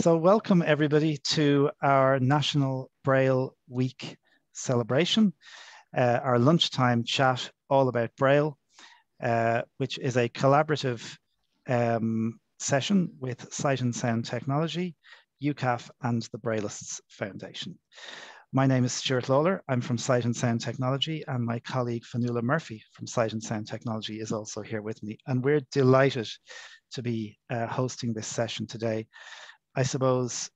So welcome everybody to our National Braille Week celebration, uh, our lunchtime chat all about Braille, uh, which is a collaborative um, session with Sight and Sound Technology, UKAAF, and the Braillists Foundation. My name is Stuart Lawler. I'm from Sight and Sound Technology and my colleague Fionnuala Murphy from Sight and Sound Technology is also here with me. And we're delighted to be uh, hosting this session today I suppose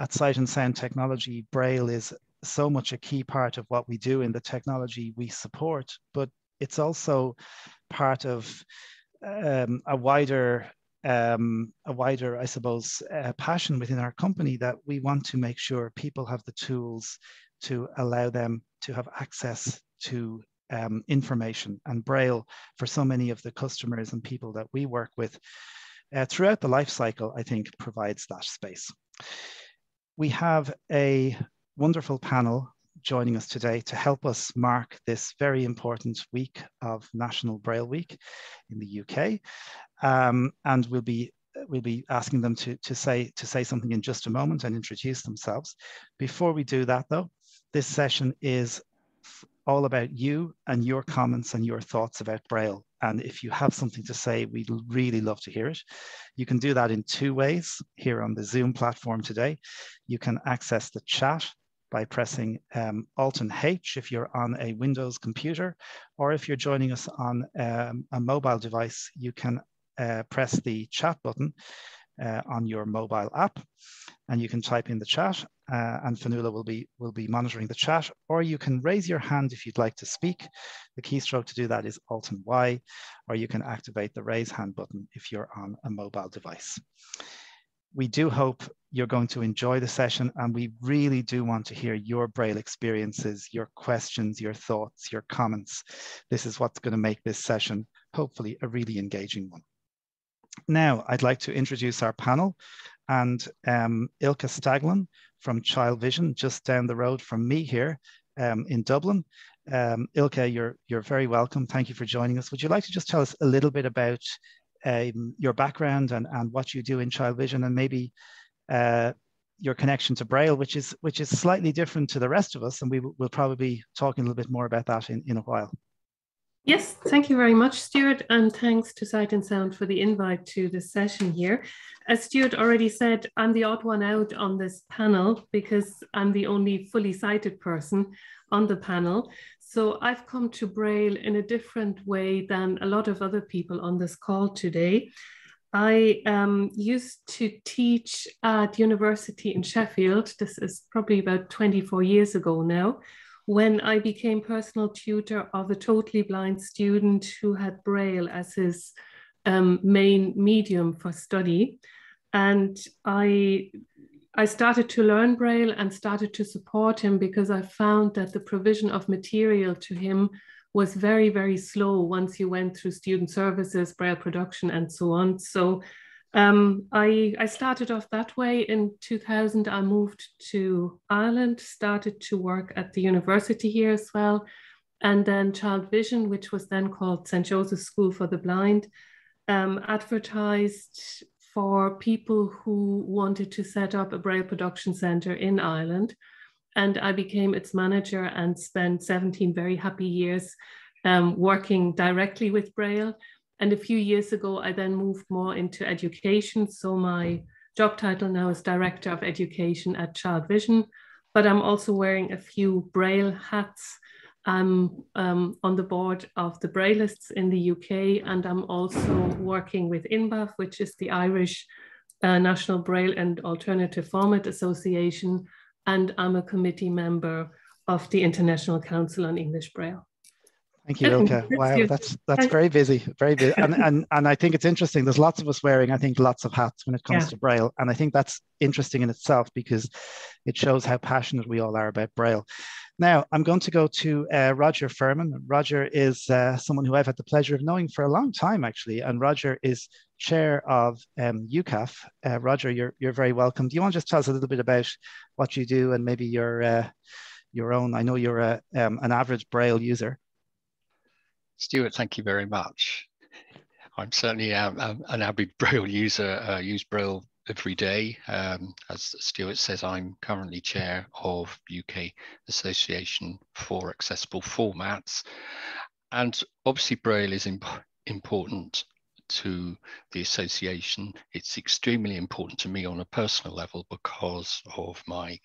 at Sight and Sound Technology, Braille is so much a key part of what we do in the technology we support, but it's also part of um, a wider um, a wider, I suppose, uh, passion within our company that we want to make sure people have the tools to allow them to have access to um, information. And Braille, for so many of the customers and people that we work with, uh, throughout the life cycle, I think provides that space. We have a wonderful panel joining us today to help us mark this very important week of National Braille Week in the UK. Um, and we'll be we'll be asking them to, to say to say something in just a moment and introduce themselves. Before we do that though, this session is all about you and your comments and your thoughts about Braille and if you have something to say, we'd really love to hear it. You can do that in two ways here on the Zoom platform today. You can access the chat by pressing um, Alt and H if you're on a Windows computer, or if you're joining us on um, a mobile device, you can uh, press the chat button uh, on your mobile app and you can type in the chat uh, and Fionnuala will be, will be monitoring the chat or you can raise your hand if you'd like to speak. The keystroke to do that is Alt and Y or you can activate the raise hand button if you're on a mobile device. We do hope you're going to enjoy the session and we really do want to hear your Braille experiences, your questions, your thoughts, your comments. This is what's going to make this session hopefully a really engaging one. Now, I'd like to introduce our panel and um, Ilka Staglin from Child Vision, just down the road from me here um, in Dublin. Um, Ilka, you're, you're very welcome. Thank you for joining us. Would you like to just tell us a little bit about um, your background and, and what you do in Child Vision and maybe uh, your connection to Braille, which is, which is slightly different to the rest of us. And we will probably be talking a little bit more about that in, in a while. Yes, thank you very much, Stuart, and thanks to Sight and Sound for the invite to this session here. As Stuart already said, I'm the odd one out on this panel because I'm the only fully sighted person on the panel. So I've come to Braille in a different way than a lot of other people on this call today. I um, used to teach at university in Sheffield. This is probably about 24 years ago now when I became personal tutor of a totally blind student who had Braille as his um, main medium for study. And I, I started to learn Braille and started to support him because I found that the provision of material to him was very, very slow once you went through student services, Braille production, and so on. So um, I, I started off that way. In 2000, I moved to Ireland, started to work at the university here as well. And then Child Vision, which was then called St. Joseph's School for the Blind, um, advertised for people who wanted to set up a Braille production center in Ireland. And I became its manager and spent 17 very happy years um, working directly with Braille. And a few years ago, I then moved more into education. So my job title now is Director of Education at Child Vision, but I'm also wearing a few Braille hats. I'm um, on the board of the Braillists in the UK, and I'm also working with INBAF, which is the Irish uh, National Braille and Alternative Format Association, and I'm a committee member of the International Council on English Braille. Thank you, Ilka. Wow, that's that's very busy, very busy, and and and I think it's interesting. There's lots of us wearing, I think, lots of hats when it comes yeah. to Braille, and I think that's interesting in itself because it shows how passionate we all are about Braille. Now, I'm going to go to uh, Roger Firman. Roger is uh, someone who I've had the pleasure of knowing for a long time, actually, and Roger is chair of um, UKAAF. Uh, Roger, you're you're very welcome. Do you want to just tell us a little bit about what you do and maybe your uh, your own? I know you're a, um, an average Braille user. Stuart, thank you very much. I'm certainly um, an avid Braille user, uh, use Braille every day. Um, as Stuart says, I'm currently chair of UK Association for Accessible Formats. And obviously Braille is imp important to the association. It's extremely important to me on a personal level because of my,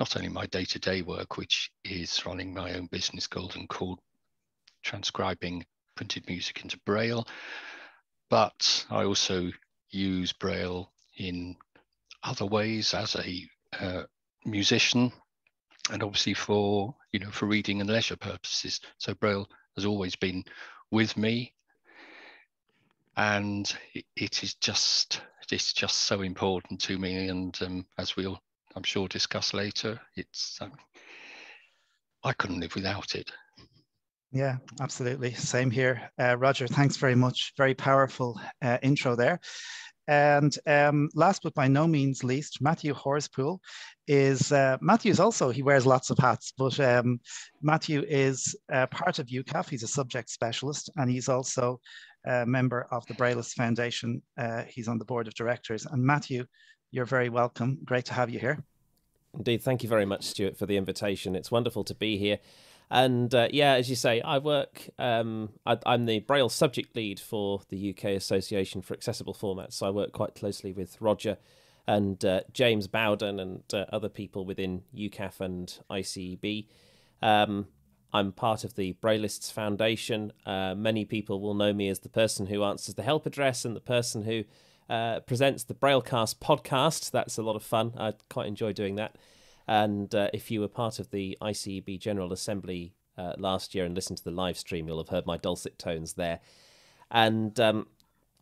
not only my day-to-day -day work, which is running my own business Golden Chord transcribing printed music into Braille, but I also use Braille in other ways as a uh, musician and obviously for you know for reading and leisure purposes. So braille has always been with me. And it, is just it's just so important to me. And um, as we'll i'm sure discuss later it's um, i couldn't live without it yeah, absolutely. Same here. Uh, Roger, thanks very much. Very powerful uh, intro there. And um, last but by no means least, Matthew Horspool is, uh, Matthew's also, he wears lots of hats, but um, Matthew is uh, part of UKAAF. He's a subject specialist and he's also a member of the Braillists Foundation. Uh, he's on the board of directors. And Matthew, you're very welcome. Great to have you here. Indeed. Thank you very much, Stuart, for the invitation. It's wonderful to be here. And uh, yeah, as you say, I work. Um, I, am the Braille subject lead for the UK Association for Accessible Formats. So I work quite closely with Roger and uh, James Bowden and uh, other people within UKAAF and ICEB. Um, I'm part of the Braillists Foundation. Uh, many people will know me as the person who answers the help address and the person who uh, presents the Braillecast podcast. That's a lot of fun. I quite enjoy doing that. And uh, if you were part of the ICEB General Assembly uh, last year and listened to the live stream, you'll have heard my dulcet tones there. And um,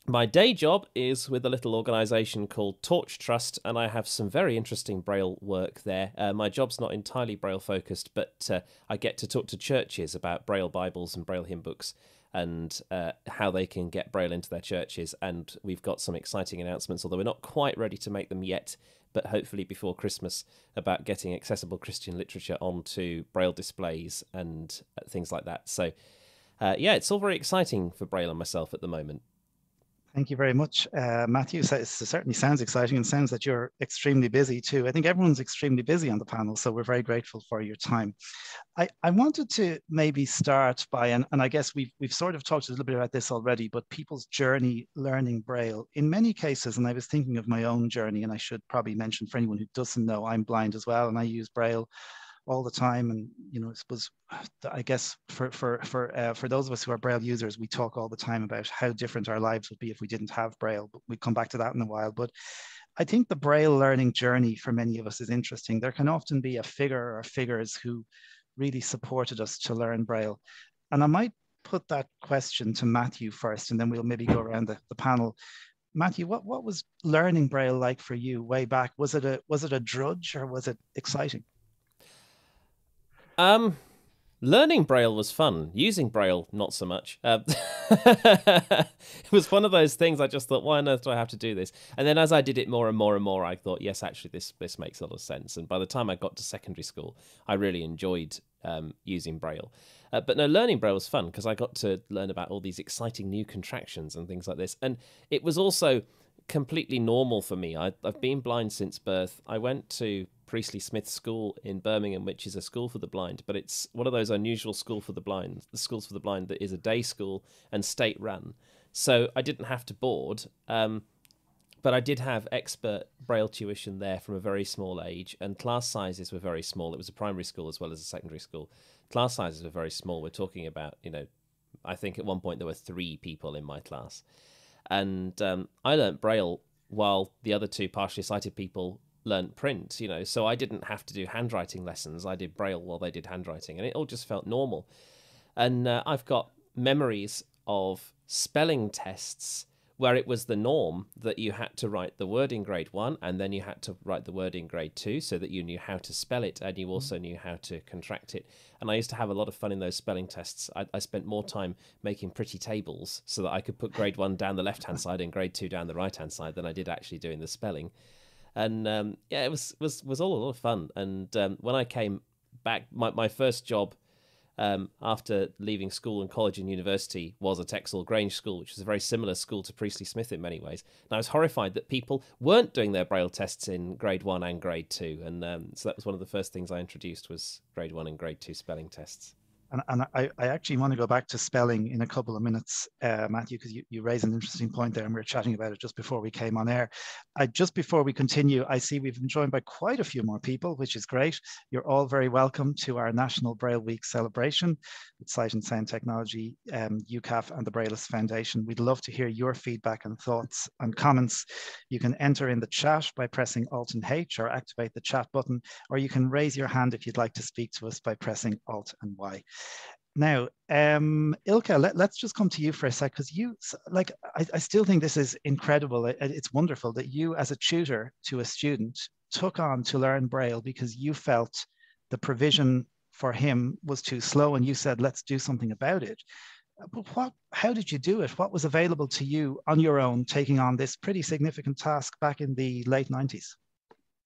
my day job is with a little organisation called Torch Trust, and I have some very interesting Braille work there. Uh, my job's not entirely Braille focused, but uh, I get to talk to churches about Braille Bibles and Braille hymn books and uh, how they can get Braille into their churches. And we've got some exciting announcements, although we're not quite ready to make them yet but hopefully before Christmas, about getting accessible Christian literature onto Braille displays and uh, things like that. So, uh, yeah, it's all very exciting for Braille and myself at the moment. Thank you very much, uh, Matthew. it certainly sounds exciting and sounds that you're extremely busy too. I think everyone's extremely busy on the panel, so we're very grateful for your time. I, I wanted to maybe start by, and, and I guess we've, we've sort of talked a little bit about this already, but people's journey learning Braille. In many cases, and I was thinking of my own journey, and I should probably mention for anyone who doesn't know, I'm blind as well, and I use Braille all the time. And you know, it was, I guess, for for for uh, for those of us who are Braille users, we talk all the time about how different our lives would be if we didn't have Braille. But we come back to that in a while. But I think the Braille learning journey for many of us is interesting. There can often be a figure or figures who really supported us to learn Braille. And I might put that question to Matthew first, and then we'll maybe go around the, the panel. Matthew, what, what was learning Braille like for you way back? Was it a was it a drudge or was it exciting? Um, learning Braille was fun. Using Braille, not so much. Uh, it was one of those things. I just thought, why on earth do I have to do this? And then as I did it more and more and more, I thought, yes, actually, this this makes a lot of sense. And by the time I got to secondary school, I really enjoyed um, using Braille. Uh, but no, learning Braille was fun because I got to learn about all these exciting new contractions and things like this. And it was also completely normal for me. I, I've been blind since birth. I went to Priestley Smith School in Birmingham, which is a school for the blind, but it's one of those unusual school for the blind, the schools for the blind that is a day school and state run. So I didn't have to board, um, but I did have expert braille tuition there from a very small age, and class sizes were very small. It was a primary school as well as a secondary school. Class sizes were very small. We're talking about, you know, I think at one point there were three people in my class, and um, I learnt braille while the other two partially sighted people learnt print, you know, so I didn't have to do handwriting lessons. I did braille while they did handwriting, and it all just felt normal. And uh, I've got memories of spelling tests where it was the norm that you had to write the word in grade one and then you had to write the word in grade two so that you knew how to spell it and you mm-hmm. also knew how to contract it. And I used to have a lot of fun in those spelling tests. I, I spent more time making pretty tables so that I could put grade one down the left hand side and grade two down the right hand side than I did actually doing the spelling and um, yeah, it was was was all a lot of fun. And um, when I came back, my my first job um, after leaving school and college and university was at Exhall Grange School, which is a very similar school to Priestley Smith in many ways. And I was horrified that people weren't doing their Braille tests in grade one and grade two. And um, so that was one of the first things I introduced was grade one and grade two spelling tests and, and I, I, actually want to go back to spelling in a couple of minutes, uh, Matthew, because you, you raised an interesting point there, and we were chatting about it just before we came on air. I, just before we continue, I see we've been joined by quite a few more people, which is great. You're all very welcome to our National Braille Week celebration with Sight and Sound Technology, um, UKAAF, and the Braillists Foundation. We'd love to hear your feedback and thoughts and comments. You can enter in the chat by pressing Alt and H or activate the chat button, or you can raise your hand if you'd like to speak to us by pressing Alt and Y. Now, um, Ilka, let, us just come to you for a sec because you, like, I, I, still think this is incredible. It, it's wonderful that you, as a tutor to a student, took on to learn Braille because you felt the provision for him was too slow, and you said, "Let's do something about it." But what? How did you do it? What was available to you on your own, taking on this pretty significant task back in the late nineties?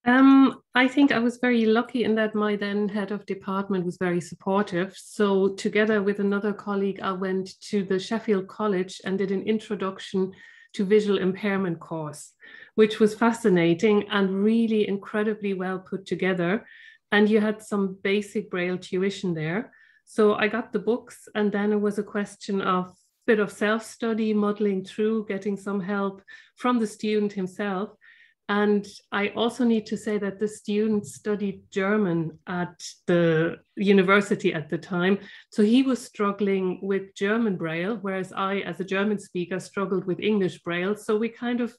Um, I think I was very lucky in that my then head of department was very supportive. So, together with another colleague, I went to the Sheffield College and did an introduction to visual impairment course, which was fascinating and really incredibly well put together. And you had some basic Braille tuition there. So, I got the books, and then it was a question of bit of self-study, muddling through, getting some help from the student himself and I also need to say that the student studied German at the university at the time. So he was struggling with German Braille, whereas I, as a German speaker, struggled with English Braille. So we kind of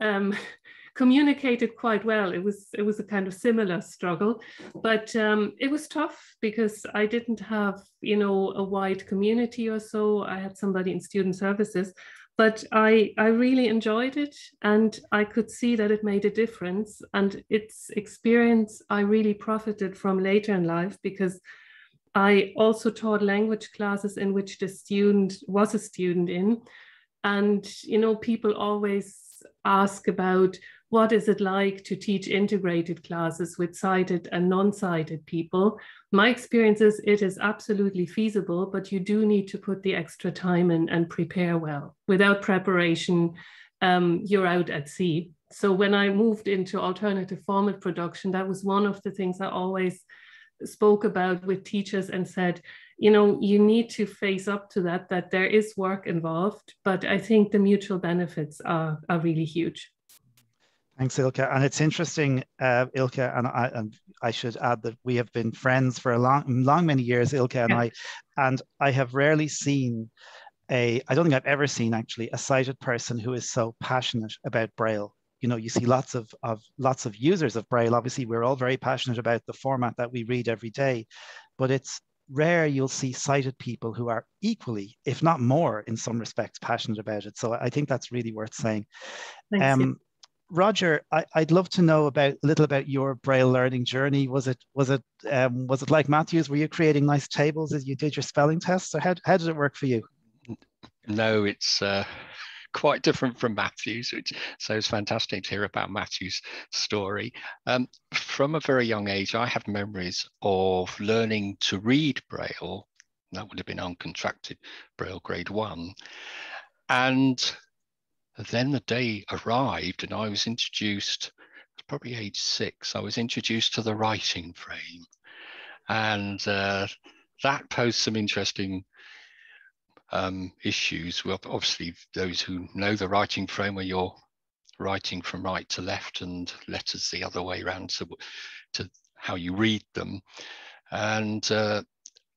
um, communicated quite well. It was it was a kind of similar struggle, but um, it was tough because I didn't have you know a wide community or so. I had somebody in student services, but I, I really enjoyed it and I could see that it made a difference. And its experience I really profited from later in life because I also taught language classes in which the student was a student in. And, you know, people always ask about what is it like to teach integrated classes with sighted and non-sighted people? My experience is it is absolutely feasible, but you do need to put the extra time in and prepare well. Without preparation, um, you're out at sea. So when I moved into alternative format production, that was one of the things I always spoke about with teachers and said, you know, you need to face up to that, that there is work involved, but I think the mutual benefits are, are really huge. Thanks, Ilka. And it's interesting, uh, Ilka, and I, and I should add that we have been friends for a long, long many years, Ilka and yeah. I, and I have rarely seen a, I don't think I've ever seen actually a sighted person who is so passionate about Braille. You know, you see lots of, of lots of users of Braille. Obviously, we're all very passionate about the format that we read every day, but it's rare you'll see sighted people who are equally, if not more, in some respects, passionate about it. So I think that's really worth saying. Thanks, um, Roger, I, would love to know about a little about your Braille learning journey. Was it was it um, was it like Matthew's? Were you creating nice tables as you did your spelling tests, or how how did it work for you? No, it's uh, quite different from Matthew's, which so it's fantastic to hear about Matthew's story. Um, from a very young age, I have memories of learning to read Braille. That would have been uncontracted Braille grade one, and then the day arrived and I was introduced, probably age six, I was introduced to the writing frame. And uh, that posed some interesting um, issues. Well, obviously, those who know the writing frame where you're writing from right to left and letters the other way around to, to how you read them. And uh,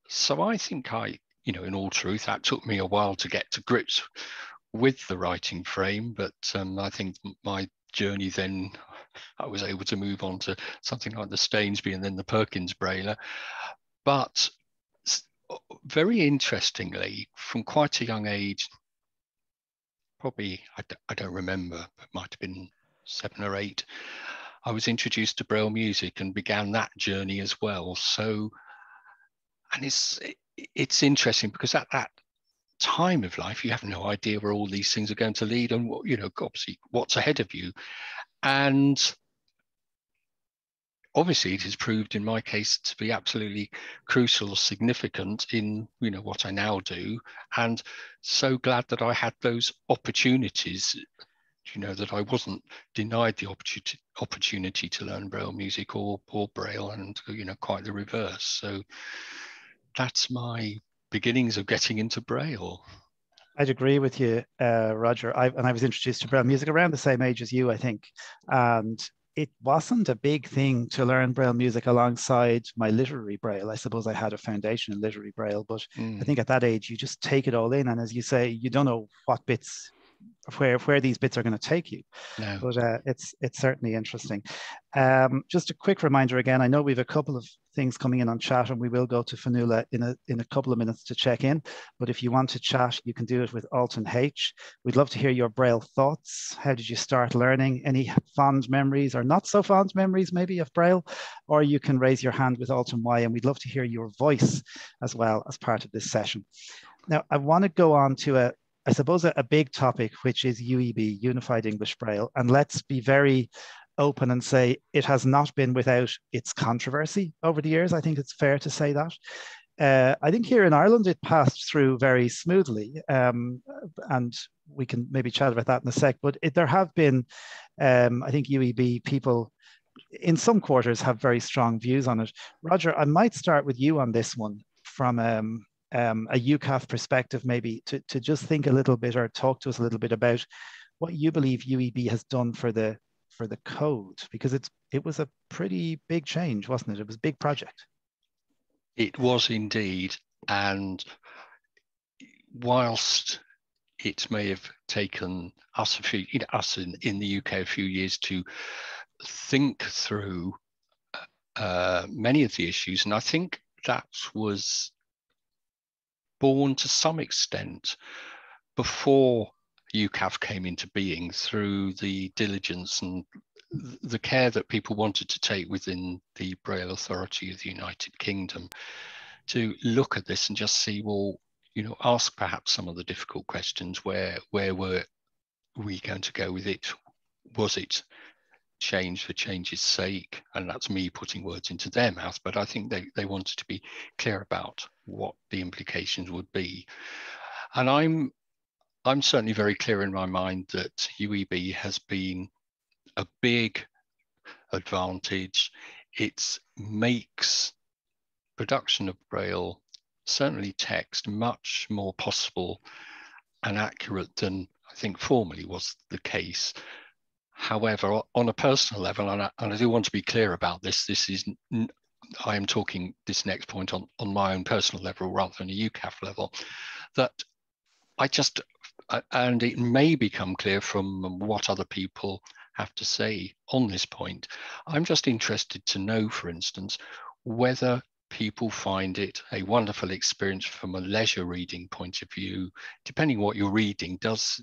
so I think I, you know, in all truth, that took me a while to get to grips with the writing frame, but um, I think my journey then I was able to move on to something like the Stainsby and then the Perkins Brailler. But very interestingly, from quite a young age, probably I d- I don't remember, it might have been seven or eight, I was introduced to Braille music and began that journey as well. So, and it's it's interesting because at that time of life, you have no idea where all these things are going to lead and what, you know, obviously what's ahead of you. And obviously it has proved in my case to be absolutely crucial significant in you know what i now do and so glad that i had those opportunities you know that i wasn't denied the opportunity opportunity to learn braille music or or braille and you know quite the reverse so that's my beginnings of getting into braille I'd agree with you, uh, Roger. I, and I was introduced to Braille music around the same age as you, I think. And it wasn't a big thing to learn Braille music alongside my literary Braille. I suppose I had a foundation in literary Braille, but mm. I think at that age, you just take it all in. And as you say, you don't know what bits where where these bits are going to take you. No. But uh, it's it's certainly interesting. Um, just a quick reminder again. I know we have a couple of things coming in on chat, and we will go to Fionnuala in a in a couple of minutes to check in. But if you want to chat, you can do it with Alt and H. We'd love to hear your Braille thoughts. How did you start learning? Any fond memories or not so fond memories, maybe of Braille? Or you can raise your hand with Alt and Y, and we'd love to hear your voice as well as part of this session. Now, I want to go on to a, I suppose, a, a big topic, which is UEB, Unified English Braille. And let's be very open and say it has not been without its controversy over the years. I think it's fair to say that. Uh, I think here in Ireland it passed through very smoothly, um, and we can maybe chat about that in a sec. But it, there have been, um, I think UEB people in some quarters have very strong views on it. Roger, I might start with you on this one from um, um, a UKAAF perspective, maybe to, to just think a little bit or talk to us a little bit about what you believe UEB has done for the for the code, because it's it was a pretty big change, wasn't it? It was a big project. It was indeed, and whilst it may have taken us a few, you know, us in, in the UK a few years to think through uh, many of the issues, and I think that was born to some extent before UKAAF came into being through the diligence and the care that people wanted to take within the Braille Authority of the United Kingdom to look at this and just see, well, you know, ask perhaps some of the difficult questions. Where where were we going to go with it? Was it change for change's sake? And that's me putting words into their mouth, but I think they, they wanted to be clear about what the implications would be. And I'm I'm certainly very clear in my mind that UEB has been a big advantage. It makes production of Braille, certainly text, much more possible and accurate than I think formerly was the case. However, on a personal level, and I, and I do want to be clear about this, this is I am talking this next point on, on my own personal level rather than a UKAAF level, that I just, uh, and it may become clear from what other people have to say on this point. I'm just interested to know, for instance, whether people find it a wonderful experience from a leisure reading point of view, depending what you're reading, does,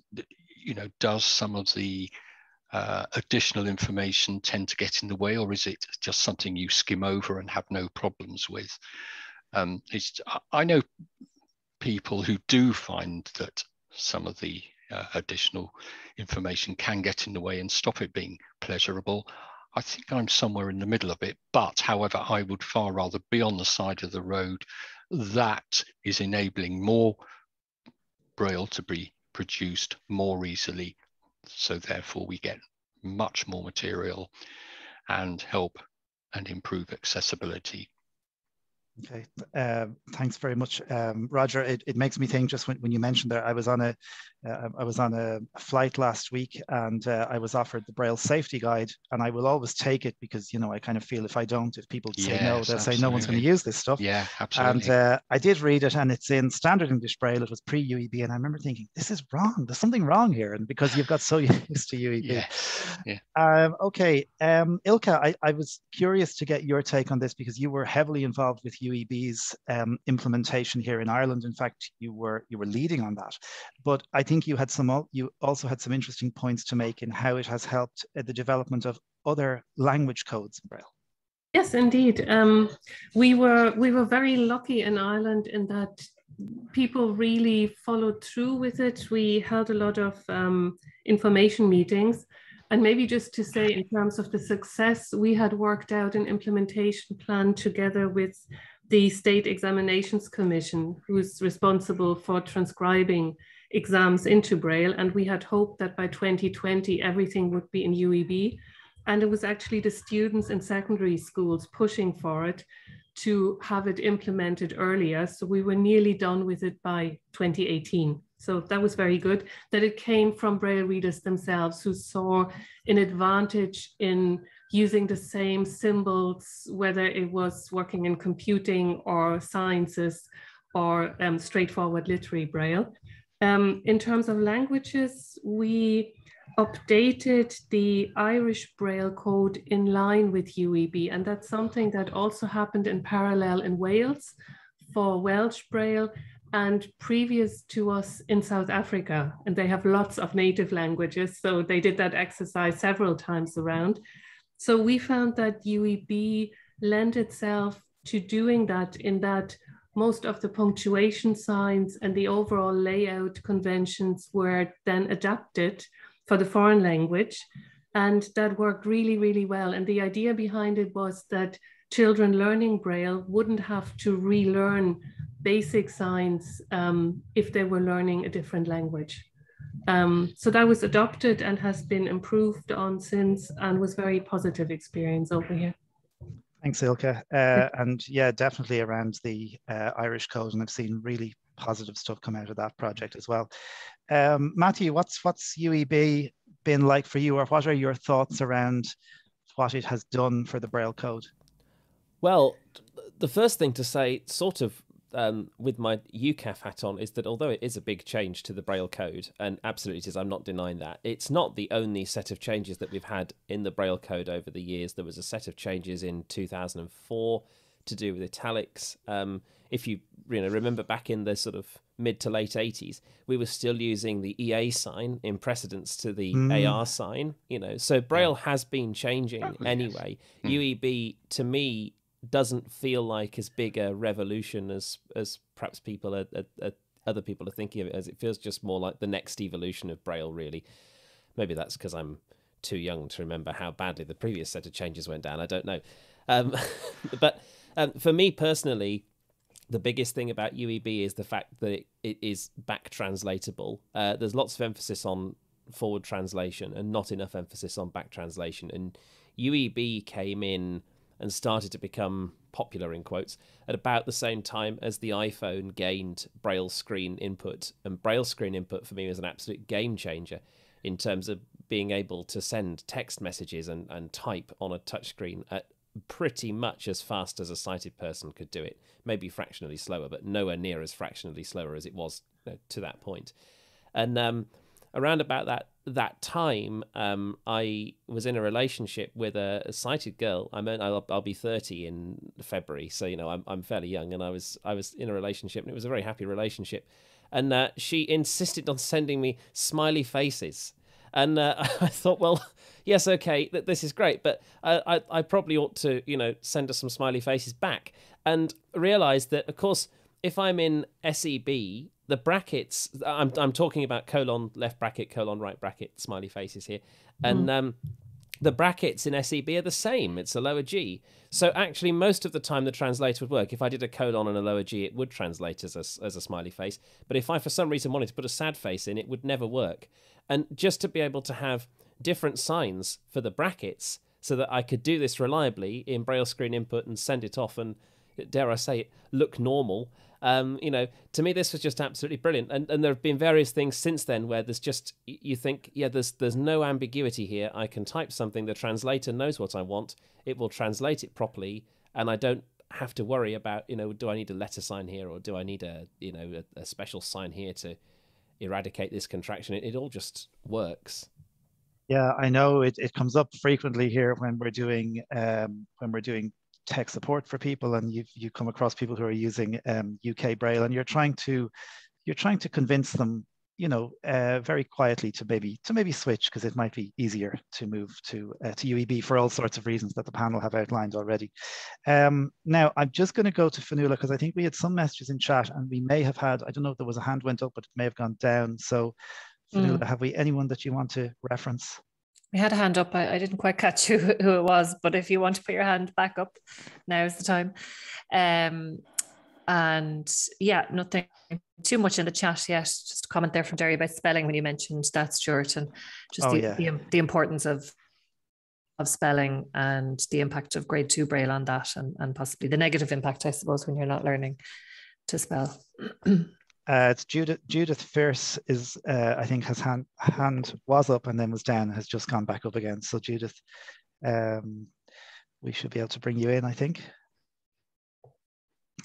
you know, does some of the uh, additional information tend to get in the way, or is it just something you skim over and have no problems with? Um, I know people who do find that some of the uh, additional information can get in the way and stop it being pleasurable. I think I'm somewhere in the middle of it, but however, I would far rather be on the side of the road that is enabling more braille to be produced more easily so therefore we get much more material and help and improve accessibility Okay, uh, thanks very much, um, Roger. It, it makes me think just when, when you mentioned there, I was on a uh, I was on a flight last week and uh, I was offered the Braille safety guide, and I will always take it because you know I kind of feel if I don't, if people say yes, no, they'll absolutely. say no one's going to use this stuff. Yeah, absolutely. And uh, I did read it, and it's in standard English Braille. It was pre UEB, and I remember thinking this is wrong. There's something wrong here, and because you've got so used to UEB. Yeah. yeah. Um, okay, um, Ilka, I, I was curious to get your take on this because you were heavily involved with UEB's um, implementation here in Ireland. In fact, you were you were leading on that. But I think you had some you also had some interesting points to make in how it has helped uh, the development of other language codes in Braille. Yes, indeed. Um, we were we were very lucky in Ireland in that people really followed through with it. We held a lot of um, information meetings And maybe just to say, in terms of the success, we had worked out an implementation plan together with the State Examinations Commission, who's responsible for transcribing exams into Braille. And we had hoped that by 2020, everything would be in UEB. And it was actually the students in secondary schools pushing for it to have it implemented earlier. So we were nearly done with it by 2018. So that was very good that it came from Braille readers themselves who saw an advantage in using the same symbols, whether it was working in computing or sciences or um, straightforward literary Braille. Um, in terms of languages, we updated the Irish Braille code in line with UEB, and that's something that also happened in parallel in Wales for Welsh Braille and previous to us in South Africa. And they have lots of native languages, so they did that exercise several times around. So we found that UEB lent itself to doing that in that most of the punctuation signs and the overall layout conventions were then adapted for the foreign language. And that worked really, really well. And the idea behind it was that children learning Braille wouldn't have to relearn basic signs um, if they were learning a different language. Um, so that was adopted and has been improved on since and was very positive experience over here. Thanks, Ilka. Uh, and yeah, definitely around the uh, Irish code, and I've seen really positive stuff come out of that project as well. Um, Matthew, what's what's UEB been like for you, or what are your thoughts around what it has done for the Braille code? Well, the first thing to say, sort of um, with my UKAAF hat on, is that although it is a big change to the Braille code, and absolutely it is, I'm not denying that, it's not the only set of changes that we've had in the Braille code over the years. There was a set of changes in 2004 to do with italics. Um, if you you know remember back in the sort of mid to late 80s, we were still using the EA sign in precedence to the mm. AR sign. You know, so Braille yeah. has been changing oh, anyway. Yes. Mm. UEB to me doesn't feel like as big a revolution as as perhaps people are, are, are, other people are thinking of it as. It feels just more like the next evolution of Braille. Really, maybe that's because I'm too young to remember how badly the previous set of changes went down. I don't know, um, but um, for me personally, the biggest thing about UEB is the fact that it, is back translatable. Uh, there's lots of emphasis on forward translation and not enough emphasis on back translation. And UEB came in and started to become popular in quotes at about the same time as the iPhone gained braille screen input. And braille screen input for me was an absolute game changer in terms of being able to send text messages and, and type on a touchscreen at pretty much as fast as a sighted person could do it maybe fractionally slower but nowhere near as fractionally slower as it was you know, to that point. And um, around about that that time, um, I was in a relationship with a, a sighted girl. I mean, I'll, I'll, be thirty in February, so you know I'm I'm fairly young, and I was I was in a relationship, and it was a very happy relationship. And uh, she insisted on sending me smiley faces, and uh, I thought, well, yes, okay, th- this is great, but I, I I probably ought to you know send her some smiley faces back, and realised that of course if I'm in SEB the brackets I'm, I'm talking about colon left bracket colon right bracket smiley faces here. And mm. um, the brackets in seb are the same. It's a lower g. So actually most of the time the translator would work. If i did a colon and a lower g it would translate as a, as a smiley face. But if i for some reason wanted to put a sad face in it would never work. And just to be able to have different signs for the brackets so that i could do this reliably in braille screen input and send it off and dare i say it look normal um, you know, to me, this was just absolutely brilliant. And, and there have been various things since then where there's just you think, yeah, there's there's no ambiguity here. I can type something, the translator knows what I want, it will translate it properly, and I don't have to worry about, you know, do I need a letter sign here or do I need a, you know, a, a special sign here to eradicate this contraction? It, it all just works. Yeah, I know it, it comes up frequently here when we're doing um, when we're doing tech support for people and you you come across people who are using um, UK Braille and you're trying to you're trying to convince them you know uh, very quietly to maybe to maybe switch because it might be easier to move to uh, to UEB for all sorts of reasons that the panel have outlined already. Um, now I'm just going to go to Fionnuala because I think we had some messages in chat and we may have had I don't know if there was a hand went up but it may have gone down. So Fionnuala, mm. have we anyone that you want to reference? We had a hand up. I, I didn't quite catch who, who it was, but if you want to put your hand back up, now is the time. Um, and yeah, nothing too much in the chat yet. Just a comment there from Derry about spelling when you mentioned that, Stuart, and just oh, the, yeah. the, the importance of of spelling and the impact of grade two braille on that and, and possibly the negative impact, I suppose, when you're not learning to spell. Uh, it's Judith. Judith Fierce is, uh, I think, has hand hand was up and then was down, has just gone back up again. So Judith, um, we should be able to bring you in. I think.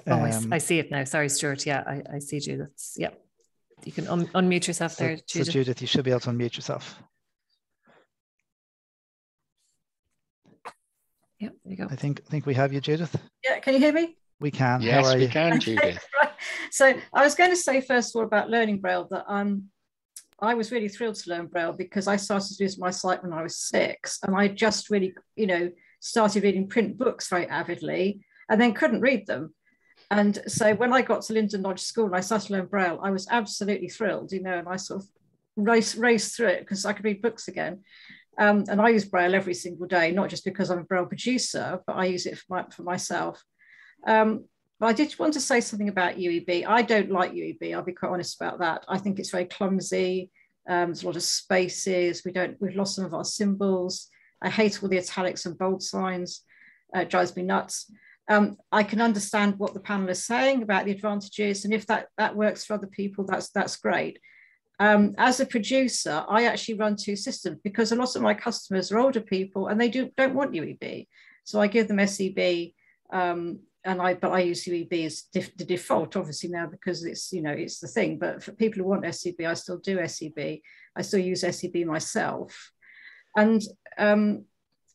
Um, oh, I, I, see it now. Sorry, Stuart. Yeah, I, I see Judith. Yeah, you can un unmute yourself so, there, Judith. So Judith, you should be able to unmute yourself. Yeah, there you go. I think I think we have you, Judith. Yeah, can you hear me? We can. Yes, we you? can, Judith. So I was going to say first of all about learning Braille that um, I was really thrilled to learn Braille because I started to use my sight when I was six, and I just really, you know, started reading print books very avidly, and then couldn't read them. And so when I got to Linden Lodge School and I started to learn Braille, I was absolutely thrilled, you know, and I sort of raced raced through it because I could read books again. Um, and I use Braille every single day, not just because I'm a Braille producer, but I use it for, my, for myself. Um, but I did want to say something about UEB. I don't like UEB. I'll be quite honest about that. I think it's very clumsy. Um, there's a lot of spaces. We don't. We've lost some of our symbols. I hate all the italics and bold signs. Uh, it drives me nuts. Um, I can understand what the panel is saying about the advantages, and if that that works for other people, that's that's great. Um, as a producer, I actually run two systems because a lot of my customers are older people and they do don't want UEB. So I give them SEB um, and I but I use UEB as def, the default obviously now because it's you know it's the thing but for people who want SEB I still do SEB I still use SEB myself. And um,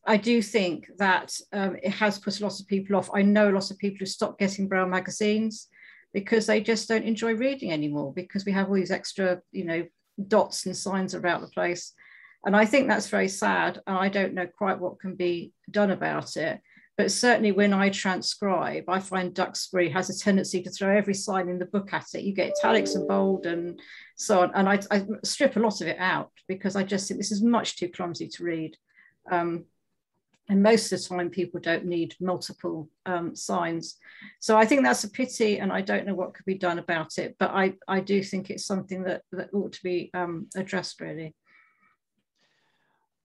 I do think that um, it has put a lot of people off. I know a lot of people who stopped getting Braille magazines because they just don't enjoy reading anymore because we have all these extra you know dots and signs around the place. And I think that's very sad and I don't know quite what can be done about it but certainly when I transcribe, I find Duxbury has a tendency to throw every sign in the book at it. You get italics and bold and so on. And I, I strip a lot of it out because I just think this is much too clumsy to read. Um, and most of the time people don't need multiple um, signs. So I think that's a pity and I don't know what could be done about it, but I, I do think it's something that, that ought to be um, addressed really.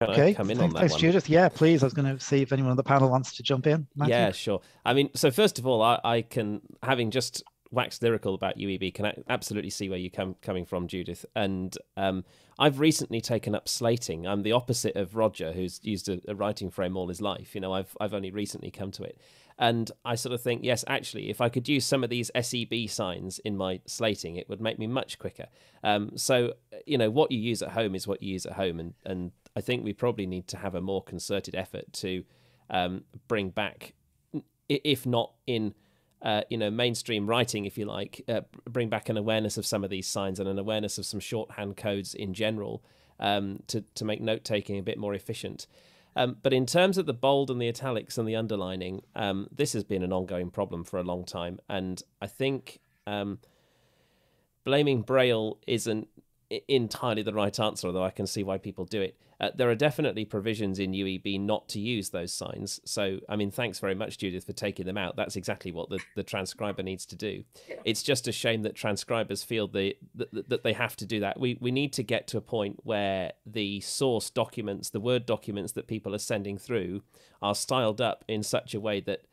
Can okay. come in thanks, on that thanks, one? Judith. Yeah, please. I was going to see if anyone on the panel wants to jump in. Matthew? Yeah, sure. I mean, so first of all, I, I can, having just waxed lyrical about UEB, can absolutely see where you come coming from, Judith. And um, I've recently taken up slating. I'm the opposite of Roger, who's used a, a, writing frame all his life. You know, I've I've only recently come to it, and I sort of think, yes, actually, if I could use some of these SEB signs in my slating, it would make me much quicker. Um, so you know, what you use at home is what you use at home, and and I think we probably need to have a more concerted effort to um, bring back, if not in uh, you know mainstream writing, if you like, uh, bring back an awareness of some of these signs and an awareness of some shorthand codes in general um, to to make note taking a bit more efficient. Um, but in terms of the bold and the italics and the underlining, um, this has been an ongoing problem for a long time, and I think um, blaming Braille isn't entirely the right answer, although I can see why people do it. Uh, there are definitely provisions in UEB not to use those signs. So, I mean, thanks very much, Judith, for taking them out. That's exactly what the, the transcriber needs to do. Yeah. It's just a shame that transcribers feel the, that, that they have to do that. We, we need to get to a point where the source documents, the Word documents that people are sending through, are styled up in such a way that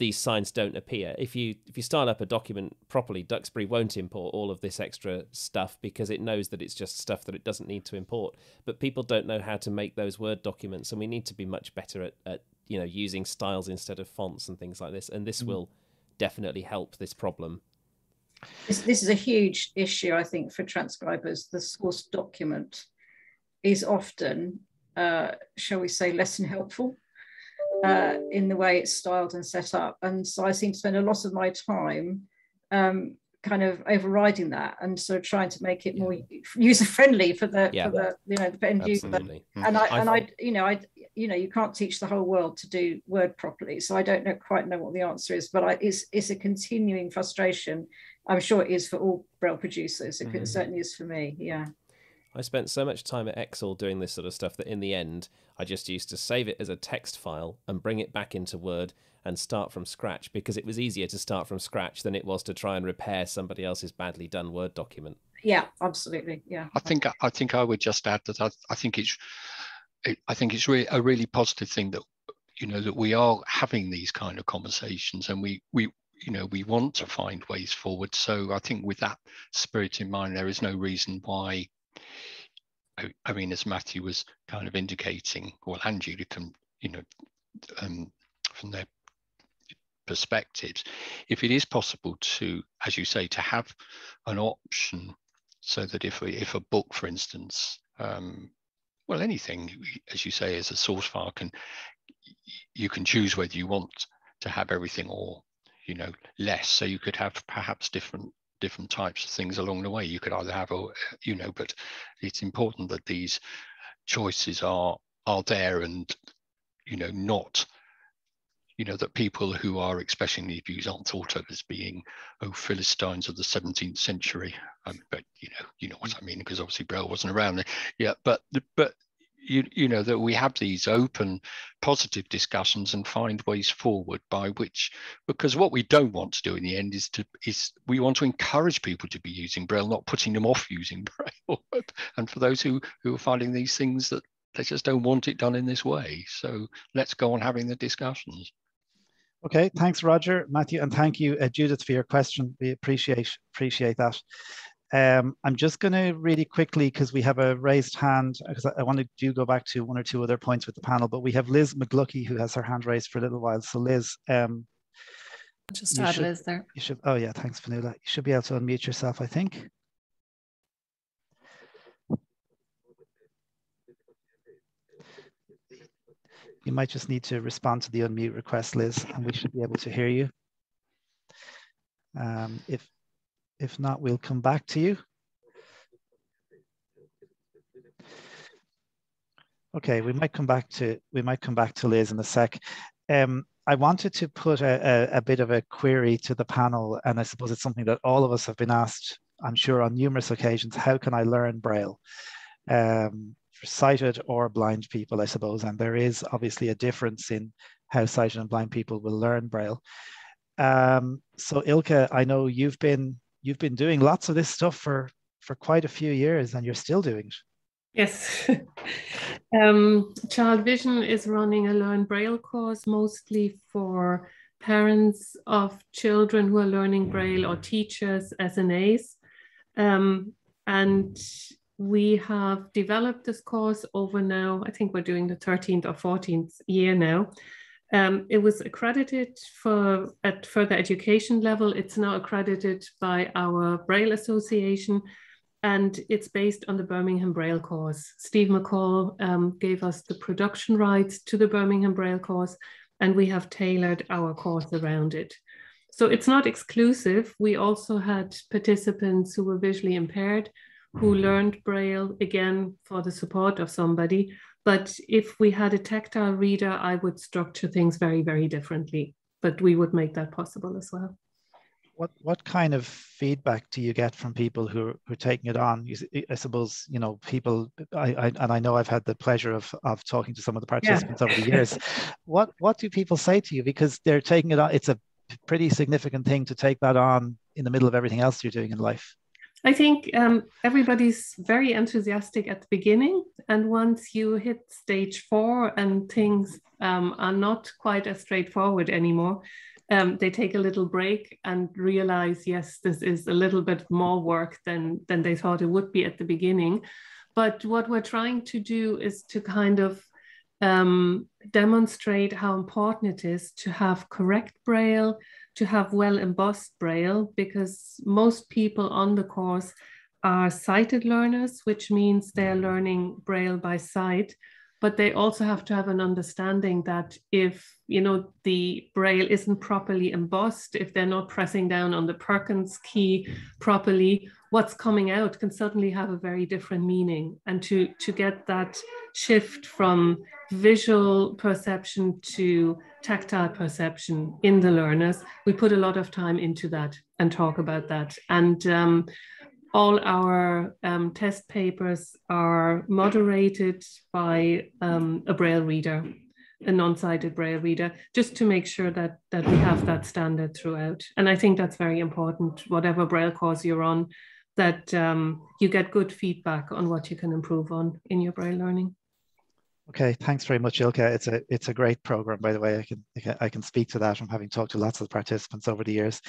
these signs don't appear. If you if you style up a document properly, Duxbury won't import all of this extra stuff because it knows that it's just stuff that it doesn't need to import. But people don't know how to make those Word documents, and we need to be much better at, at you know using styles instead of fonts and things like this. And this mm. will definitely help this problem. This, this is a huge issue, I think, for transcribers. The source document is often, uh, shall we say, less than helpful uh, in the way it's styled and set up. And so I seem to spend a lot of my time um, kind of overriding that and sort of trying to make it more user friendly for the yeah. for the you know the end user. Mm-hmm. And I, I and I you know I you know you can't teach the whole world to do word properly. So I don't know quite know what the answer is, but I, it's it's a continuing frustration. I'm sure it is for all braille producers. It mm-hmm. certainly is for me. Yeah. I spent so much time at Exhall doing this sort of stuff that in the end, I just used to save it as a text file and bring it back into Word and start from scratch because it was easier to start from scratch than it was to try and repair somebody else's badly done Word document. Yeah, absolutely. Yeah. I think I think I would just add that I, I think it's I think it's really a really positive thing that you know that we are having these kind of conversations and we we you know we want to find ways forward so i think with that spirit in mind there is no reason why i, I mean as matthew was kind of indicating well and judy can you know um, from their perspectives if it is possible to as you say to have an option so that if we, if a book for instance um, well anything as you say as a source file can you can choose whether you want to have everything or you know less. So you could have perhaps different different types of things along the way. You could either have a you know but it's important that these choices are are there and you know not you know that people who are expressing these views aren't thought of as being oh philistines of the 17th century. Um, but you know you know what i mean because obviously braille wasn't around yeah but but you, you know that we have these open positive discussions and find ways forward by which because what we don't want to do in the end is to is we want to encourage people to be using braille not putting them off using braille. And for those who who are finding these things that they just don't want it done in this way. So let's go on having the discussions. Okay thanks roger matthew and thank you uh, judith for your question. We appreciate appreciate that um, I'm just going to really quickly, because we have a raised hand, because I, I want to do go back to one or two other points with the panel, but we have Liz McGluckie who has her hand raised for a little while. So Liz, um, just add should, Liz there. You should, oh yeah, thanks Fionnuala. You should be able to unmute yourself, I think. You might just need to respond to the unmute request, Liz, and we should be able to hear you. Um, if if not, we'll come back to you. Okay, we might come back to we might come back to Liz in a sec. Um, I wanted to put a, a, a, bit of a query to the panel, and I suppose it's something that all of us have been asked, I'm sure, on numerous occasions. How can I learn Braille? Um, for sighted or blind people, I suppose, and there is obviously a difference in how sighted and blind people will learn Braille. Um, so Ilka, I know you've been you've been doing lots of this stuff for for quite a few years and you're still doing it. Yes. Um, ChildVision is running a learn braille course mostly for parents of children who are learning braille or teachers snas um, and we have developed this course over now i think we're doing the 13th or 14th year now um, it was accredited for at further education level. It's now accredited by our Braille Association, and it's based on the Birmingham Braille course. Steve McCall um, gave us the production rights to the Birmingham Braille course, and we have tailored our course around it. So it's not exclusive. We also had participants who were visually impaired who learned Braille again for the support of somebody but if we had a tactile reader, I would structure things very, very differently. But we would make that possible as well. What what kind of feedback do you get from people who are, who are taking it on? I suppose you know people. I, I and I know I've had the pleasure of of talking to some of the participants yeah. over the years. what what do people say to you because they're taking it on? It's a pretty significant thing to take that on in the middle of everything else you're doing in life. I think um, everybody's very enthusiastic at the beginning. And once you hit stage four and things um, are not quite as straightforward anymore, um, they take a little break and realize, yes, this is a little bit more work than, than they thought it would be at the beginning. But what we're trying to do is to kind of um, demonstrate how important it is to have correct Braille, to have well embossed Braille because most people on the course are sighted learners, which means they're learning Braille by sight, but they also have to have an understanding that if you know the Braille isn't properly embossed, if they're not pressing down on the Perkins key properly, what's coming out can suddenly have a very different meaning. And to, to get that shift from visual perception to tactile perception in the learners, we put a lot of time into that and talk about that. And um, all our um, test papers are moderated by um, a Braille reader, a non-sighted Braille reader, just to make sure that that we have that standard throughout. And I think that's very important, whatever Braille course you're on, that um, you get good feedback on what you can improve on in your Braille learning. Okay, thanks very much, Ilka. It's a it's a great program, by the way. I can I can speak to that from having talked to lots of the participants over the years.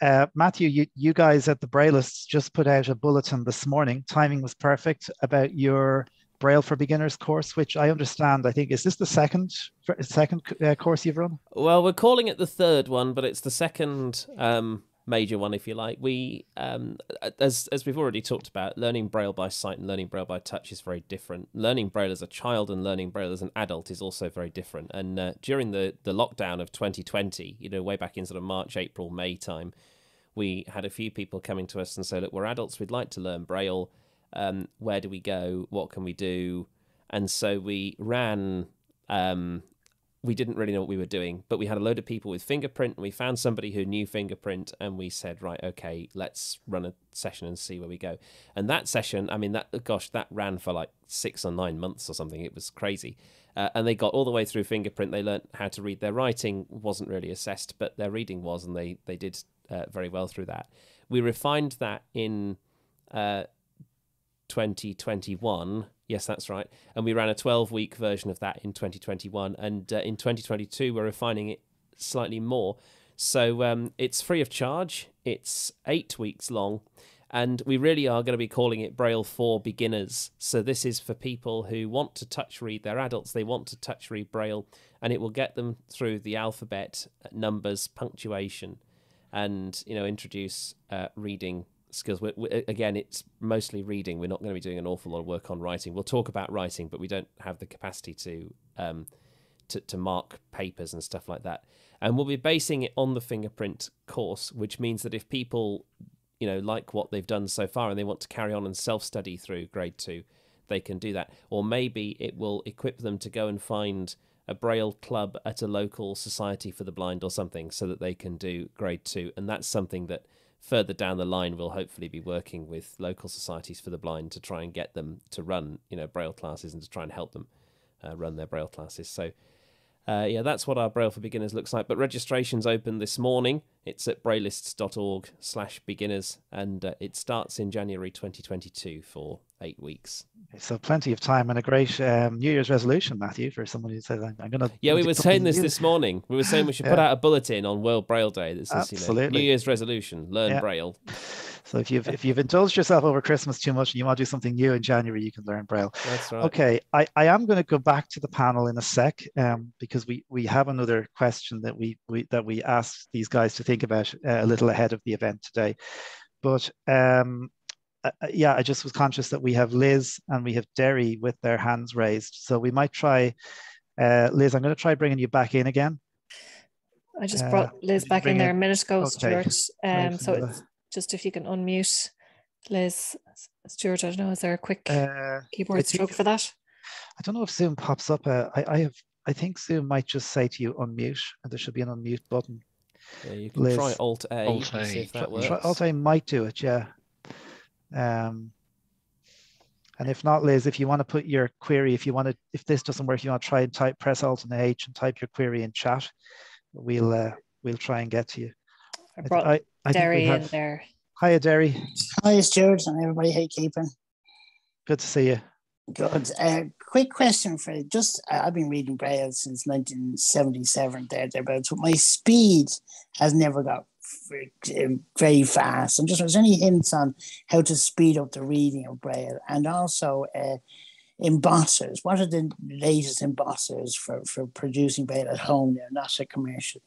Uh, Matthew, you you guys at the Braillists just put out a bulletin this morning. Timing was perfect about your Braille for Beginners course, which I understand. I think is this the second second uh, course you've run? Well, we're calling it the third one, but it's the second um, major one, if you like. We, um, as as we've already talked about, learning Braille by sight and learning Braille by touch is very different. Learning Braille as a child and learning Braille as an adult is also very different. And uh, during the the lockdown of 2020, you know, way back in sort of March, April, May time, we had a few people coming to us and say, "Look, we're adults. We'd like to learn Braille. Um, where do we go? What can we do?" And so we ran um, we didn't really know what we were doing, but we had a load of people with fingerprint. And we found somebody who knew fingerprint, and we said, right, okay, let's run a session and see where we go. And that session, I mean, that gosh, that ran for like six or nine months or something. It was crazy, uh, and they got all the way through fingerprint. They learned how to read. Their writing wasn't really assessed, but their reading was, and they they did uh, very well through that. We refined that in uh, 2021 Yes, that's right. And we ran a 12 week version of that in 2021. And uh, in 2022, we're refining it slightly more. So um, it's free of charge, it's eight weeks long. And we really are going to be calling it Braille for beginners. So this is for people who want to touch read. They're adults, they want to touch read Braille, and it will get them through the alphabet, numbers, punctuation, and you know introduce uh, reading skills. We're, we're, again, it's mostly reading. We're not going to be doing an awful lot of work on writing. We'll talk about writing, but we don't have the capacity to um, to, to mark papers and stuff like that. And we'll be basing it on the fingerprint course, which means that if people, you know, like what they've done so far and they want to carry on and self study through grade two, they can do that. Or maybe it will equip them to go and find a braille club at a local society for the blind or something so that they can do grade two and that's something that further down the line, we'll hopefully be working with local societies for the blind to try and get them to run, you know, braille classes and to try and help them uh, run their braille classes. So, uh, yeah, that's what our Braille for Beginners looks like. But registration's open this morning. It's at braillists.org slash beginners, and uh, it starts in January 2022 for eight weeks. So plenty of time and a great um, New Year's resolution, Matthew, for someone who says, I'm, I'm going to... Yeah, we were saying this this morning. We were saying we should yeah. put out a bulletin on World Braille Day. This is, Absolutely. You know, New Year's resolution, learn yeah. Braille. So if you've if you've indulged yourself over Christmas too much and you want to do something new in January, you can learn Braille. That's right. Okay, I, I am going to go back to the panel in a sec um, because we we have another question that we, we that we asked these guys to think about uh, a little ahead of the event today. But um, uh, uh, yeah, I just was conscious that we have Liz and we have Derry with their hands raised. So we might try, uh, Liz, I'm going to try bringing you back in again. I just brought uh, Liz back in there a minute ago, okay. Stuart. Um, so it's just if you can unmute Liz, Stuart, I don't know, is there a quick uh, keyboard stroke for that? I don't know if Zoom pops up. Uh, I, I have, I think Zoom might just say to you unmute, and there should be an unmute button. Yeah, you can Liz. try Alt A. Alt A. See if that works. Alt A might do it. Yeah. Um, and if not, Liz, if you want to put your query, if you want to, if this doesn't work, you want to try and type press Alt and H and type your query in chat. We'll uh, we'll try and get to you. I brought I, I Derry in there. Hiya, Derry. Hi, Stuart, and everybody. How you keeping? Good to see you. Good. Uh, quick question for you. Just, uh, I've been reading Braille since 1977, there, thereabouts, but my speed has never got very fast. I'm just, was any hints on how to speed up the reading of Braille? And also, uh, embossers. What are the latest embossers for, for producing Braille at home? They're not a commercial.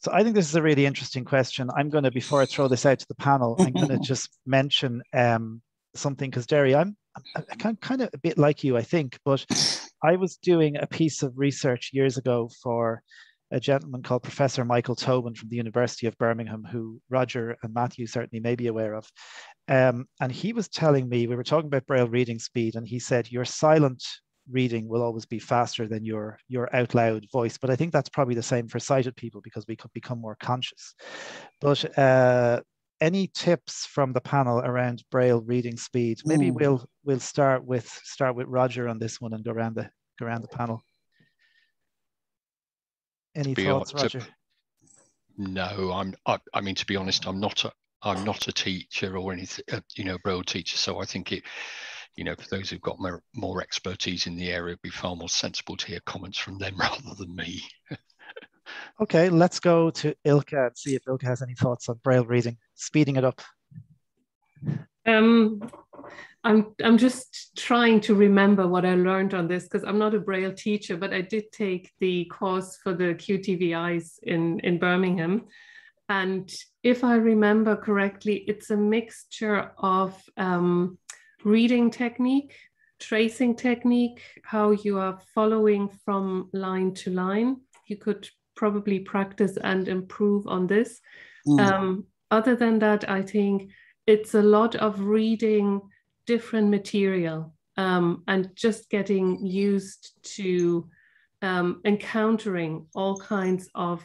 So I think this is a really interesting question. I'm going to, before I throw this out to the panel, I'm going to just mention um, something because Derry, I'm, I'm kind of a bit like you, I think, but I was doing a piece of research years ago for a gentleman called Professor Michael Tobin from the University of Birmingham, who Roger and Matthew certainly may be aware of. Um, and he was telling me, we were talking about Braille reading speed, and he said, Your silent reading will always be faster than your your out loud voice but i think that's probably the same for sighted people because we could become more conscious but uh, any tips from the panel around Braille reading speed? Maybe Mm. we'll we'll start with start with Roger on this one and go around the go around the panel. Any thoughts, hon- to- Roger? No, I'm. I, I mean, to be honest, I'm not a. I'm not a teacher or anything. Uh, you know, braille teacher. So I think it. You know, for those who've got more, more expertise in the area, it'd be far more sensible to hear comments from them rather than me. Okay, let's go to Ilka and see if Ilka has any thoughts on Braille reading, speeding it up. Um, I'm I'm just trying to remember what I learned on this because I'm not a Braille teacher, but I did take the course for the QTVIs in in Birmingham, and if I remember correctly, it's a mixture of um, reading technique, tracing technique, how you are following from line to line. You could probably practice and improve on this. Mm. Um, other than that, I think it's a lot of reading different material um, and just getting used to um, encountering all kinds of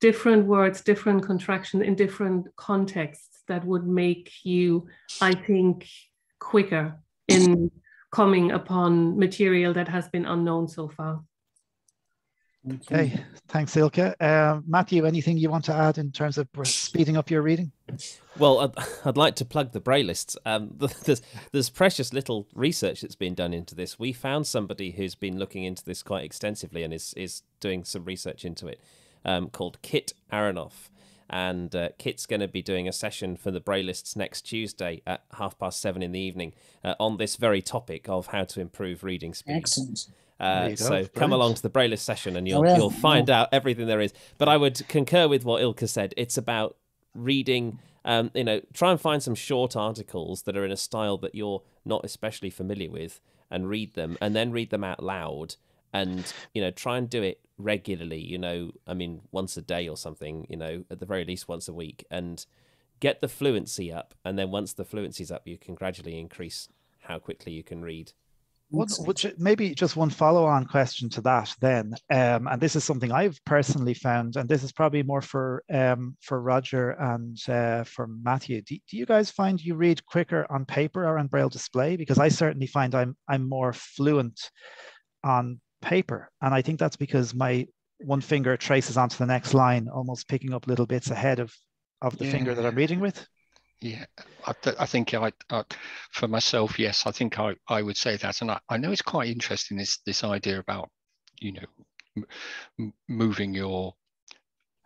different words, different contraction in different contexts that would make you, I think, quicker in coming upon material that has been unknown so far. Okay, thanks, Ilka. Uh, Matthew, anything you want to add in terms of speeding up your reading? Well, I'd, I'd like to plug the Braillists. Um, there's, there's precious little research that's been done into this. We found somebody who's been looking into this quite extensively and is, is doing some research into it um, called Kit Aronoff. And uh, Kit's going to be doing a session for the Braillists next Tuesday at half past seven in the evening uh, on this very topic of how to improve reading speed. Excellent. Uh, you go. so come along to the Braillist session and you'll will, you'll find out everything there is. But I would concur with what Ilka said. It's about reading. Um, you know, try and find some short articles that are in a style that you're not especially familiar with, and read them, and then read them out loud. And you know, try and do it regularly. You know, I mean, once a day or something. You know, at the very least once a week, and get the fluency up. And then once the fluency's up, you can gradually increase how quickly you can read. One, Excellent. which maybe just one follow-on question to that then, um, and this is something I've personally found, and this is probably more for um, for Roger and uh, for Matthew. Do, do you guys find you read quicker on paper or on braille display? Because I certainly find I'm I'm more fluent on paper, and I think that's because my one finger traces onto the next line, almost picking up little bits ahead of of the finger that I'm reading with. Yeah, I, th- I think I, I, for myself, yes, I think I, I would say that, and I, I know it's quite interesting this this idea about, you know, m- moving your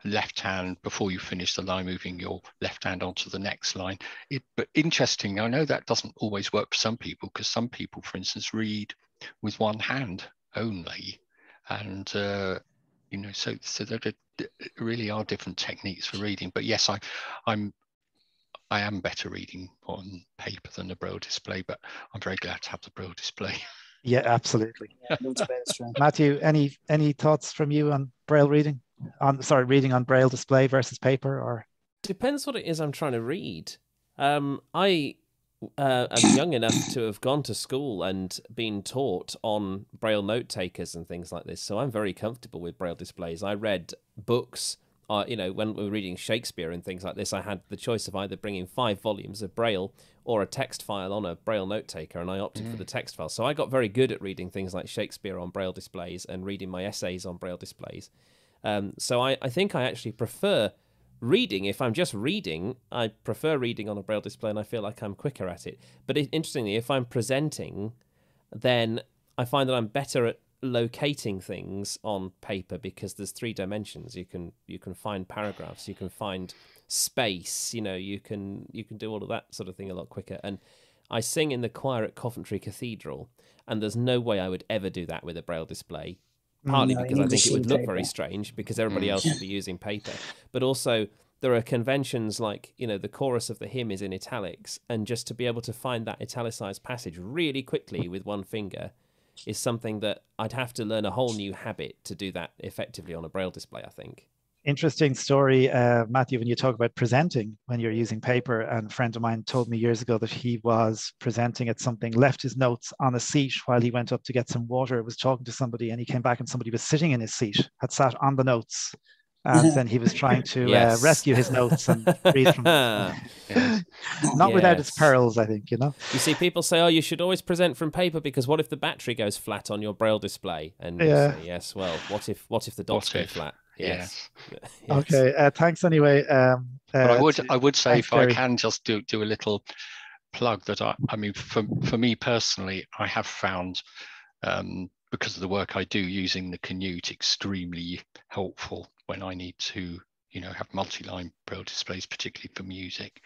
left hand before you finish the line, moving your left hand onto the next line. It, but interesting, I know that doesn't always work for some people because some people, for instance, read with one hand only, and uh, you know, so so there are- really are different techniques for reading. But yes, I, I'm I am better reading on paper than the braille display, but I'm very glad to have the braille display. Yeah, absolutely. Yeah, loads of extra. Matthew, any any thoughts from you on braille reading? On sorry, reading on braille display versus paper, or Depends what it is I'm trying to read. Um, I uh, am young enough to have gone to school and been taught on braille note takers and things like this, so I'm very comfortable with braille displays. I read books. Uh, you know, when we were reading Shakespeare and things like this, I had the choice of either bringing five volumes of braille or a text file on a braille note taker, and I opted for the text file. So I got very good at reading things like Shakespeare on braille displays and reading my essays on braille displays. Um, so I, I think I actually prefer reading. If I'm just reading, I prefer reading on a braille display, and I feel like I'm quicker at it. But it, interestingly, if I'm presenting, then I find that I'm better at locating things on paper because there's three dimensions. You can you can find paragraphs, you can find space. You know, you can you can do all of that sort of thing a lot quicker. And I sing in the choir at Coventry Cathedral, and there's no way I would ever do that with a braille display Mm. partly No, because I think it would look paper. very strange because everybody mm. else would be using paper, but also there are conventions like you know the chorus of the hymn is in italics, and just to be able to find that italicized passage really quickly with one finger is something that I'd have to learn a whole new habit to do that effectively on a braille display. I think. Interesting story, uh, Matthew, when you talk about presenting when you're using paper. And a friend of mine told me years ago that he was presenting at something, left his notes on a seat while he went up to get some water, was talking to somebody, and he came back and somebody was sitting in his seat, had sat on the notes and then he was trying to uh, rescue his notes and read from them. Yes. Not without its Yes. perils, I think. You know. You see, people say, "Oh, you should always present from paper because what if the battery goes flat on your braille display?" And you Yeah. say, yes, well, what if what if the dots What go if? flat? Yes. Yes. Okay. Uh, thanks anyway. Um, But I uh, would to- I would say thanks, if I can just do do a little plug that I I mean for for me personally I have found um, because of the work I do using the Canute extremely helpful when I need to you know have multi-line braille displays particularly for music.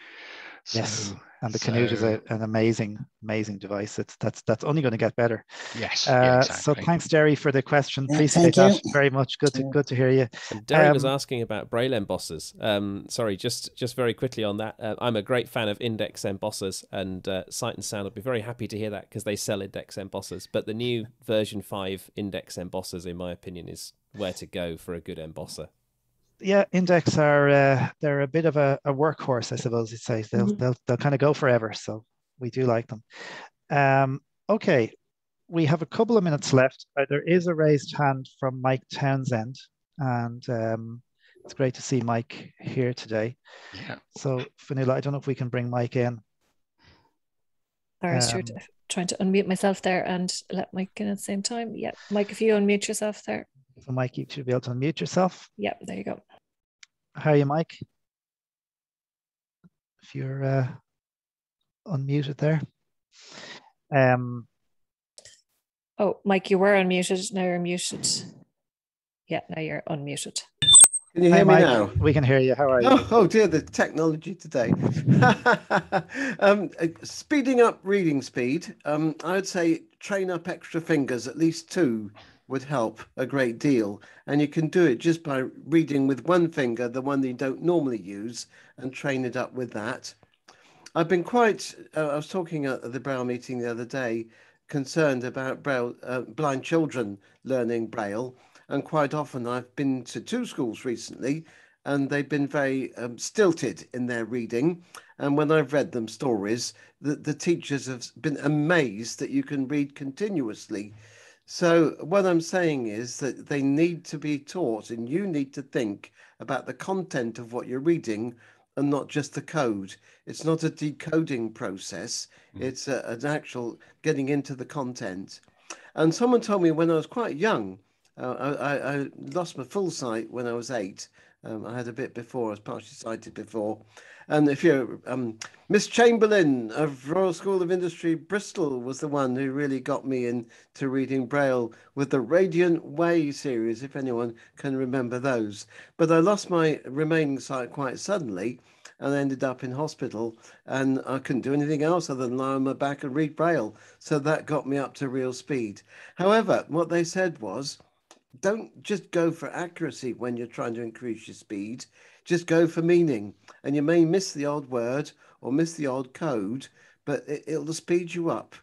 Yes, and the Canute is a, an amazing, amazing device. It's that's that's only going to get better. yes yeah, Uh, exactly. So thanks, Jerry, for the question. Yeah, Appreciate thank that you. very much. Good to Yeah. good to hear you. And Derry was Um, asking about braille embossers. Um, sorry, just just very quickly on that. Uh, I'm a great fan of Index embossers, and uh, Sight and Sound will be very happy to hear that because they sell Index embossers. But the new version five Index embossers, in my opinion, is where to go for a good embosser. Yeah, Index are uh, they're a bit of a, a workhorse, I suppose you'd say. They'll Mhm. they'll they'll kind of go forever. So we do like them. Um, okay, we have a couple of minutes left. Uh, there is a raised hand from Mike Townsend, and um, it's great to see Mike here today. yeah So Fionnuala, I don't know if we can bring Mike in. Sorry, Stuart. Um, Trying to unmute myself there and let Mike in at the same time. Yeah, Mike, if you unmute yourself there. So Mike, you should be able to unmute yourself. Yep, there you go. How are you, Mike? If you're uh, unmuted there. Um, Oh, Mike, you were unmuted. Now you're muted. Yeah, now you're unmuted. Can you hi, hear me Mike. now? We can hear you. How are you? Oh, oh dear, the technology today. um, uh, speeding up reading speed, um, I would say train up extra fingers, at least two would help a great deal. And you can do it just by reading with one finger, the one that you don't normally use, and train it up with that. I've been quite, uh, I was talking at the Braille meeting the other day, concerned about Braille, uh, blind children learning Braille. And quite often I've been to two schools recently and they've been very um, stilted in their reading. And when I've read them stories, the, the teachers have been amazed that you can read continuously. So, what I'm saying is that they need to be taught, and you need to think about the content of what you're reading and not just the code. It's not a decoding process, it's a, an actual getting into the content. And someone told me when I was quite young, uh, I, I, I lost my full sight when I was eight. Um, I had a bit before, I was partially sighted before. And if you're um, Miss Chamberlain of Royal School of Industry, Bristol, was the one who really got me into reading Braille with the Radiant Way series, if anyone can remember those. But I lost my remaining sight quite suddenly and ended up in hospital and I couldn't do anything else other than lie on my back and read Braille. So that got me up to real speed. However, what they said was, don't just go for accuracy when you're trying to increase your speed. Just go for meaning. And you may miss the odd word or miss the odd code, but it, it'll speed you up.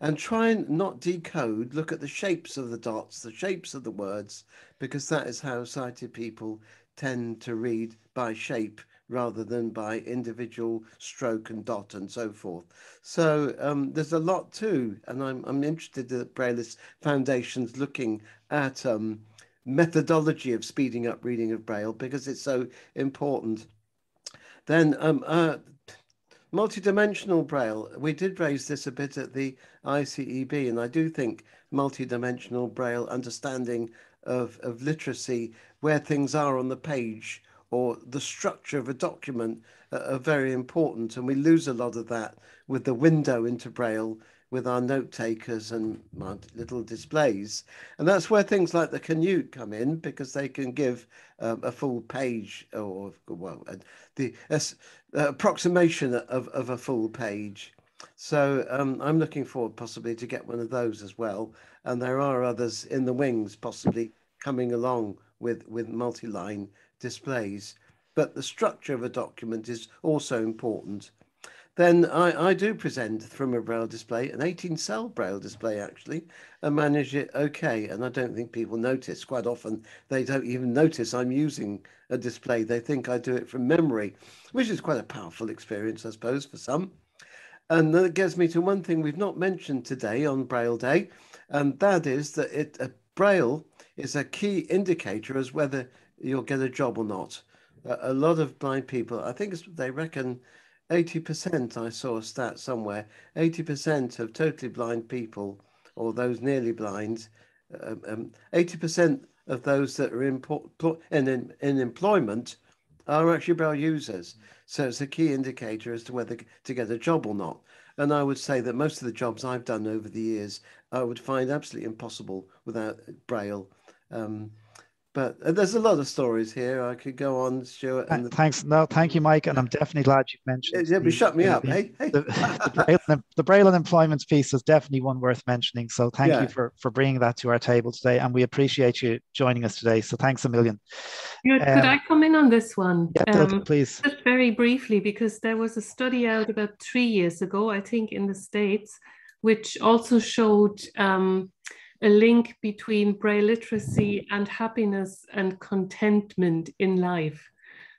And try and not decode, look at the shapes of the dots, the shapes of the words, because that is how sighted people tend to read by shape rather than by individual stroke and dot and so forth. So um, there's a lot too, and I'm, I'm interested that Braillists Foundation's looking at um, methodology of speeding up reading of Braille because it's so important. Then um, uh, multidimensional Braille, we did raise this a bit at the ICEB, and I do think multidimensional Braille understanding of, of literacy, where things are on the page, or the structure of a document uh, are very important. And we lose a lot of that with the window into Braille with our note takers and little displays. And that's where things like the Canute come in because they can give um, a full page or, well, the uh, approximation of, of a full page. So um, I'm looking forward possibly to get one of those as well. And there are others in the wings possibly coming along with, with multi-line displays. But the structure of a document is also important. Then I, I do present from a braille display, an 18 cell braille display actually, and manage it okay. And I don't think people notice. Quite often they don't even notice I'm using a display. They think I do it from memory, which is quite a powerful experience, I suppose, for some. And that gets me to one thing we've not mentioned today on Braille Day, and that is that it Braille is a key indicator as whether you'll get a job or not. A, a lot of blind people, I think they reckon 80%, I saw a stat somewhere, 80% of totally blind people or those nearly blind, um, um, 80% of those that are in, in, in employment are actually Braille users. So it's a key indicator as to whether to get a job or not. And I would say that most of the jobs I've done over the years, I would find absolutely impossible without Braille. Um, but uh, there's a lot of stories here. I could go on, Stuart. And the, Thanks. No, thank you, Mike. And I'm definitely glad you mentioned. Yeah, but shut me the, up. The, hey, hey. The, the, Braille, the Braille and employment piece is definitely one worth mentioning. So thank yeah. you for for bringing that to our table today, and we appreciate you joining us today. So thanks a million. Could, um, could I come in on this one? Yeah, um, please. Just very briefly, because there was a study out about three years ago, I think, in the states, which also showed. Um, a link between braille literacy and happiness and contentment in life.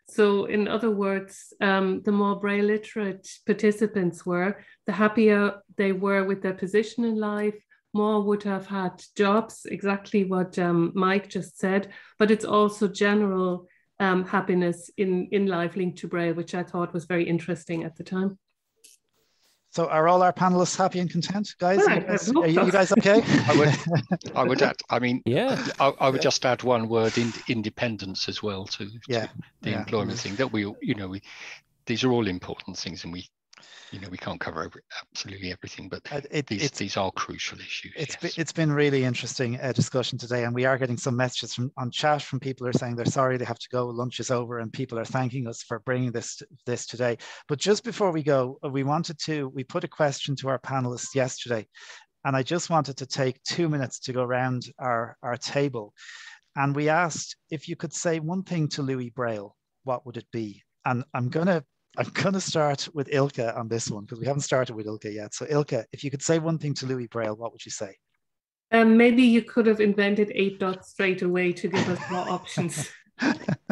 So, in other words, um, the more braille literate participants were, the happier they were with their position in life. More would have had jobs, exactly what um, Mike just said, but it's also general um, happiness in, in life linked to braille, which I thought was very interesting at the time. So are all our panelists happy and content, guys? Are you guys, are you, you guys okay? I would, I would add. I mean, yeah, I, I would just add one word: in, independence as well to, yeah. to the yeah. employment thing. That we, you know, we these are all important things, and we you know we can't cover every, absolutely everything but uh, it, these these are crucial issues It's yes. been, it's been really interesting uh, discussion today and we are getting some messages from on chat from people who are saying they're sorry they have to go lunch is over and people are thanking us for bringing this this today. But just before we go uh, we wanted to we put a question to our panelists yesterday and I just wanted to take two minutes to go around our our table. And we asked if you could say one thing to Louis Braille what would it be? And I'm going to I'm going to start with Ilka on this one because we haven't started with Ilka yet. So, Ilka, if you could say one thing to Louis Braille, what would you say? Um, maybe you could have invented eight dots straight away to give us more options.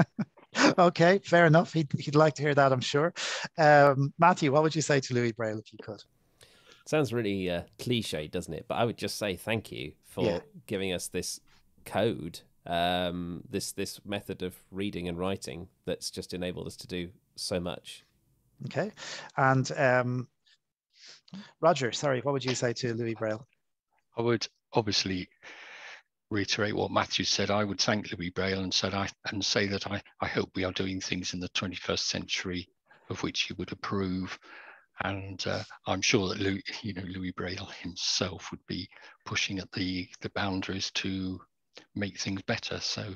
okay, fair enough. He'd, he'd like to hear that, I'm sure. Um, Matthew, what would you say to Louis Braille if you could? Sounds really uh, cliche, doesn't it? But I would just say thank you for yeah. giving us this code, um, this this method of reading and writing that's just enabled us to do so much. Okay. And um, Roger, sorry, what would you say to Louis Braille? I would obviously reiterate what Matthew said. I would thank Louis Braille and said I and say that I, I hope we are doing things in the 21st century of which he would approve. And uh, I'm sure that Louis, you know, Louis Braille himself would be pushing at the the boundaries to make things better. So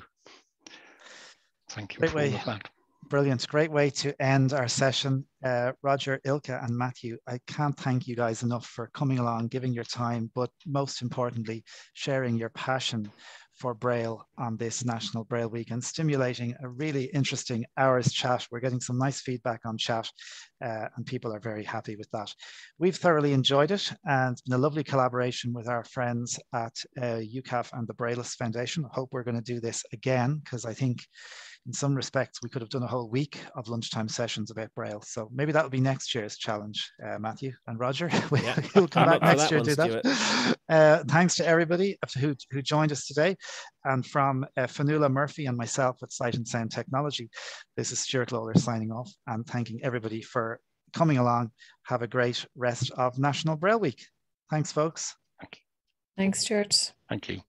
thank you Great for way. all of that. Brilliant. Great way to end our session. Uh, Roger, Ilka, and Matthew, I can't thank you guys enough for coming along, giving your time, but most importantly, sharing your passion for Braille on this National Braille Week and stimulating a really interesting hours chat. We're getting some nice feedback on chat uh, and people are very happy with that. We've thoroughly enjoyed it and been a lovely collaboration with our friends at uh, UKAAF and the Braillists Foundation. I hope we're going to do this again because I think in some respects, we could have done a whole week of lunchtime sessions about Braille. So maybe that'll be next year's challenge, uh, Matthew and Roger. we'll, yeah. we'll come back next year and do that. Uh, thanks to everybody who, who joined us today. And from uh, Fionnuala Murphy and myself at Sight and Sound Technology, this is Stuart Lawler signing off and thanking everybody for coming along. Have a great rest of National Braille Week. Thanks, folks. Thank you. Thanks, George. Thank you.